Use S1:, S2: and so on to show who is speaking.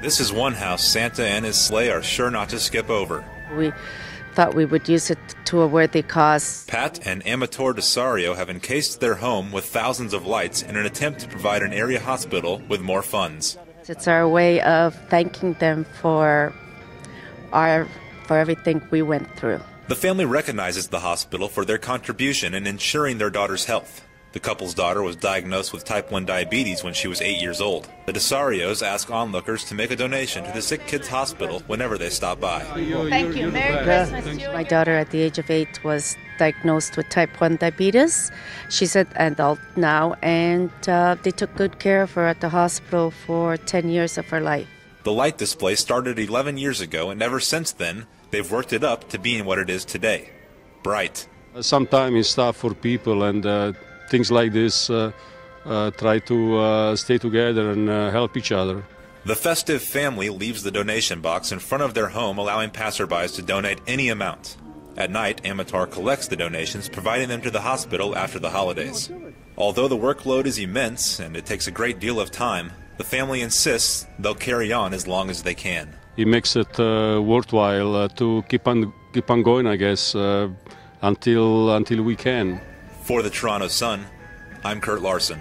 S1: This is one house Santa and his sleigh are sure not to skip over.
S2: We thought we would use it to a worthy cause.
S1: Pat and Amator Desario have encased their home with thousands of lights in an attempt to provide an area hospital with more funds.
S2: It's our way of thanking them for our for everything we went through.
S1: The family recognizes the hospital for their contribution in ensuring their daughter's health. The couple's daughter was diagnosed with type 1 diabetes when she was 8 years old. The Desarios ask onlookers to make a donation to the Sick Kids Hospital whenever they stop by.
S3: Thank you. Merry Christmas to you.
S2: My daughter at the age of 8 was diagnosed with type 1 diabetes. She's an adult now and uh, they took good care of her at the hospital for 10 years of her life.
S1: The light display started 11 years ago and ever since then, they've worked it up to being what it is today. Bright.
S4: Sometimes it's tough for people and uh, things like this uh, uh, try to uh, stay together and uh, help each other.
S1: The festive family leaves the donation box in front of their home, allowing passerbys to donate any amount. At night, Amatar collects the donations, providing them to the hospital after the holidays. Although the workload is immense and it takes a great deal of time, the family insists they'll carry on as long as they can.
S4: It makes it uh, worthwhile uh, to keep on keep on going, I guess, uh, until until we can.
S1: For the Toronto Sun, I'm Kurt Larson.